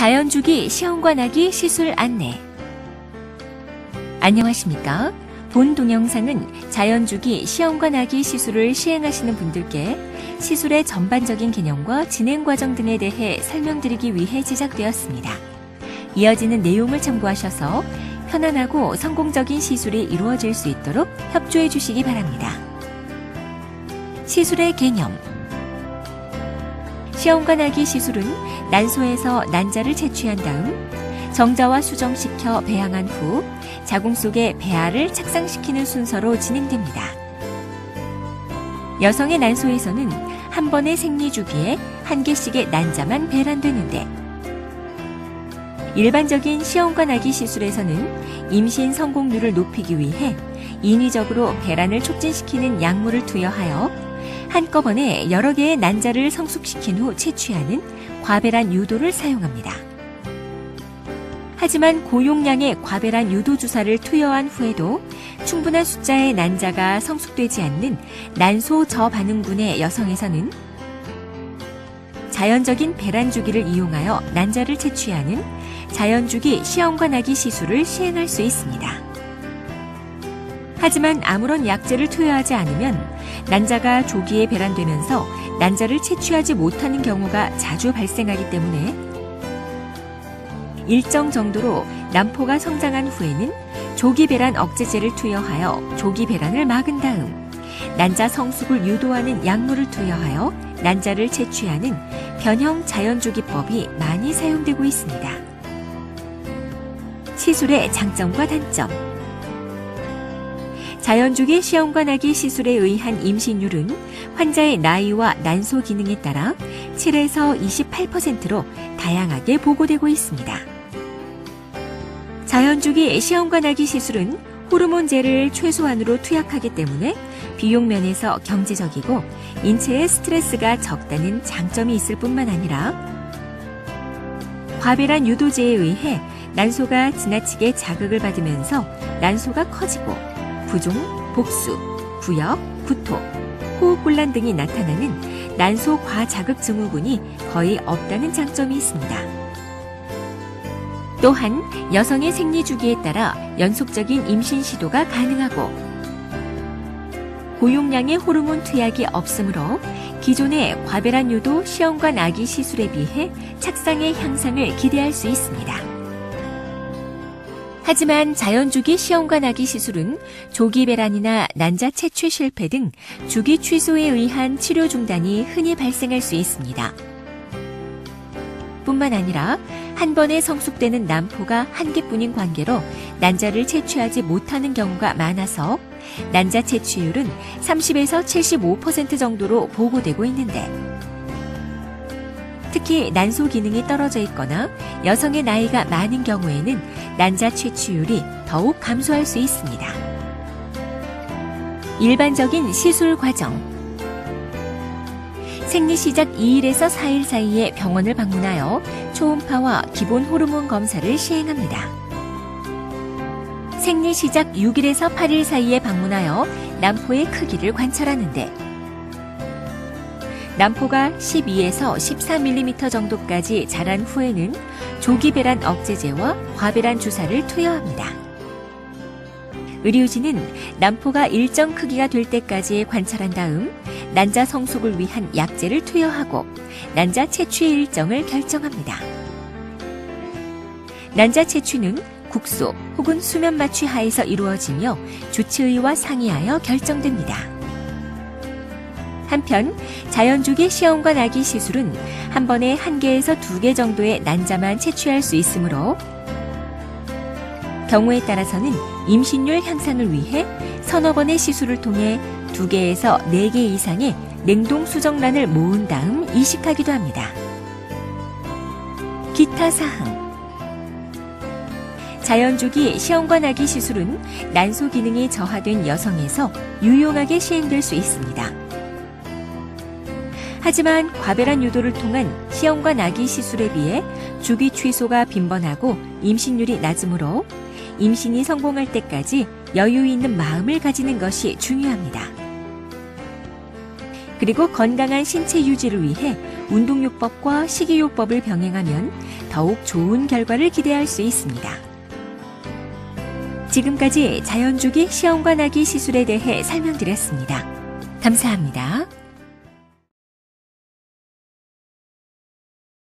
자연주기 시험관 하기 시술 안내 안녕하십니까? 본 동영상은 자연주기 시험관 하기 시술을 시행하시는 분들께 시술의 전반적인 개념과 진행 과정 등에 대해 설명드리기 위해 제작되었습니다. 이어지는 내용을 참고하셔서 편안하고 성공적인 시술이 이루어질 수 있도록 협조해 주시기 바랍니다. 시술의 개념 시험관 하기 시술은 난소에서 난자를 채취한 다음 정자와 수정시켜 배양한 후 자궁 속에 배아를 착상시키는 순서로 진행됩니다. 여성의 난소에서는 한 번의 생리 주기에 한 개씩의 난자만 배란되는데 일반적인 시험관 하기 시술에서는 임신 성공률을 높이기 위해 인위적으로 배란을 촉진시키는 약물을 투여하여 한꺼번에 여러 개의 난자를 성숙시킨 후 채취하는 과배란 유도를 사용합니다. 하지만 고용량의 과배란 유도 주사를 투여한 후에도 충분한 숫자의 난자가 성숙되지 않는 난소 저반응군의 여성에서는 자연적인 배란 주기를 이용하여 난자를 채취하는 자연주기 시험관하기 시술을 시행할 수 있습니다. 하지만 아무런 약제를 투여하지 않으면 난자가 조기에 배란되면서 난자를 채취하지 못하는 경우가 자주 발생하기 때문에 일정 정도로 남포가 성장한 후에는 조기 배란 억제제를 투여하여 조기 배란을 막은 다음 난자 성숙을 유도하는 약물을 투여하여 난자를 채취하는 변형 자연주기법이 많이 사용되고 있습니다. 시술의 장점과 단점 자연주기 시험관하기 시술에 의한 임신율은 환자의 나이와 난소 기능에 따라 7에서 28%로 다양하게 보고되고 있습니다. 자연주기 시험관하기 시술은 호르몬제를 최소한으로 투약하기 때문에 비용 면에서 경제적이고 인체의 스트레스가 적다는 장점이 있을 뿐만 아니라 과배란 유도제에 의해 난소가 지나치게 자극을 받으면서 난소가 커지고 부종, 복수, 부역, 구토, 호흡곤란 등이 나타나는 난소 과자극 증후군이 거의 없다는 장점이 있습니다. 또한 여성의 생리 주기에 따라 연속적인 임신 시도가 가능하고 고용량의 호르몬 투약이 없으므로 기존의 과배란 유도 시험관 아기 시술에 비해 착상의 향상을 기대할 수 있습니다. 하지만 자연주기 시험관 아기 시술은 조기 배란이나 난자 채취 실패 등 주기 취소에 의한 치료 중단이 흔히 발생할 수 있습니다. 뿐만 아니라 한 번에 성숙되는 난포가 한 개뿐인 관계로 난자를 채취하지 못하는 경우가 많아서 난자 채취율은 30에서 75% 정도로 보고되고 있는데 특히 난소 기능이 떨어져 있거나 여성의 나이가 많은 경우에는 난자 채취율이 더욱 감소할 수 있습니다. 일반적인 시술 과정 생리 시작 2일에서 4일 사이에 병원을 방문하여 초음파와 기본 호르몬 검사를 시행합니다. 생리 시작 6일에서 8일 사이에 방문하여 남포의 크기를 관찰하는데 남포가 12에서 14mm 정도까지 자란 후에는 조기 배란 억제제와 과배란 주사를 투여합니다. 의료진은 남포가 일정 크기가 될 때까지 관찰한 다음 난자 성숙을 위한 약제를 투여하고 난자 채취 일정을 결정합니다. 난자 채취는 국소 혹은 수면 마취 하에서 이루어지며 주치의와 상의하여 결정됩니다. 한편 자연주기 시험관 아기 시술은 한 번에 한 개에서 두 개 정도의 난자만 채취할 수 있으므로 경우에 따라서는 임신율 향상을 위해 서너 번의 시술을 통해 두 개에서 네 개 이상의 냉동 수정란을 모은 다음 이식하기도 합니다. 기타 사항 자연주기 시험관 아기 시술은 난소 기능이 저하된 여성에서 유용하게 시행될 수 있습니다. 하지만 과배란 유도를 통한 시험관 아기 시술에 비해 주기 취소가 빈번하고 임신율이 낮으므로 임신이 성공할 때까지 여유 있는 마음을 가지는 것이 중요합니다. 그리고 건강한 신체 유지를 위해 운동요법과 식이요법을 병행하면 더욱 좋은 결과를 기대할 수 있습니다. 지금까지 자연주기 시험관 아기 시술에 대해 설명드렸습니다. 감사합니다.